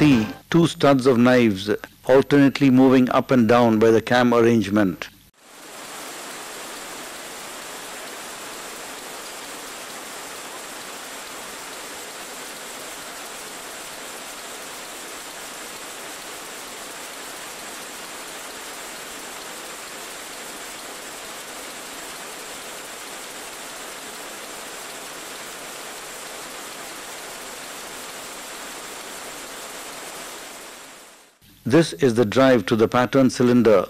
See two studs of knives alternately moving up and down by the cam arrangement. This is the drive to the pattern cylinder.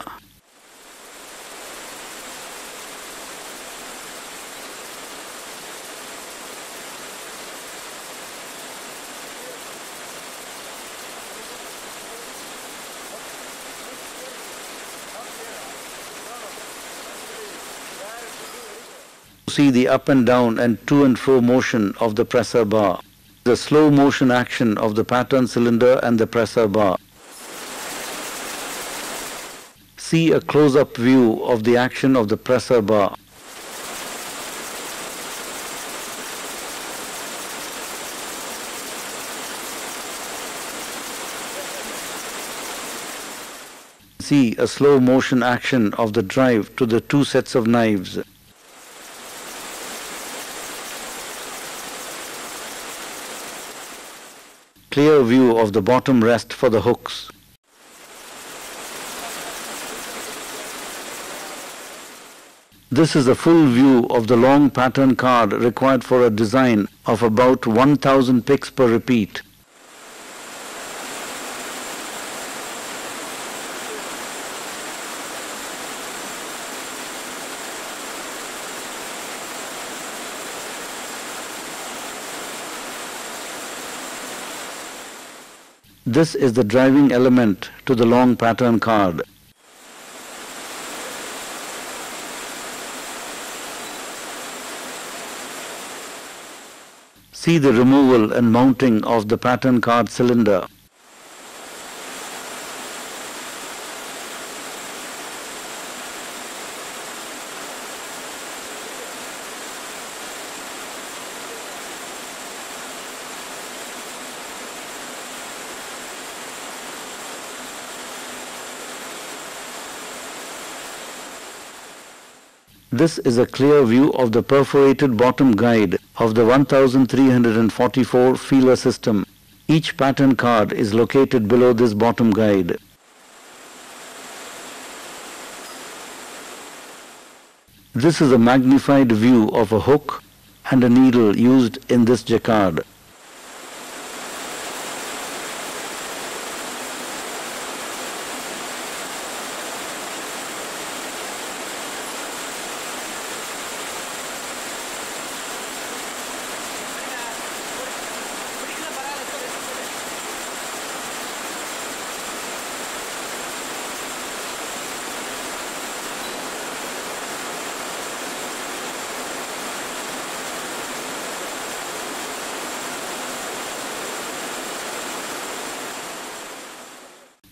See the up and down and to and fro motion of the presser bar. The slow motion action of the pattern cylinder and the presser bar. See a close-up view of the action of the presser bar. See a slow motion action of the drive to the two sets of knives. Clear view of the bottom rest for the hooks. This is a full view of the long pattern card required for a design of about 1000 picks per repeat. This is the driving element to the long pattern card. See the removal and mounting of the pattern card cylinder. This is a clear view of the perforated bottom guide of the 1344 feeler system. Each pattern card is located below this bottom guide. This is a magnified view of a hook and a needle used in this jacquard.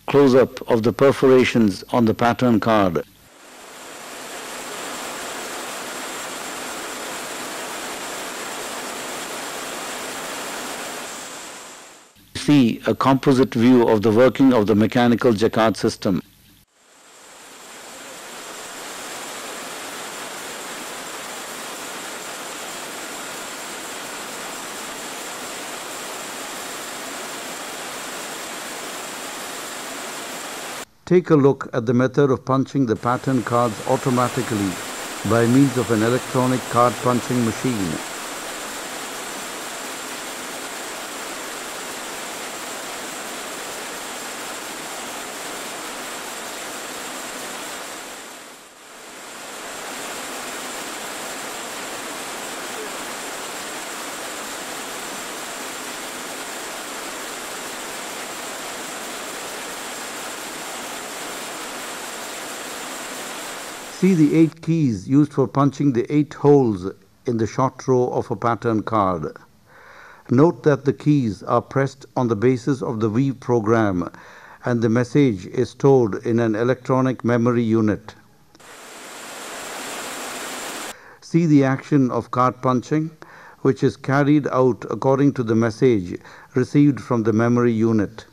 Close-up of the perforations on the pattern card. See a composite view of the working of the mechanical jacquard system. Take a look at the method of punching the pattern cards automatically by means of an electronic card punching machine. See the eight keys used for punching the eight holes in the short row of a pattern card. Note that the keys are pressed on the basis of the weave program and the message is stored in an electronic memory unit. See the action of card punching which is carried out according to the message received from the memory unit.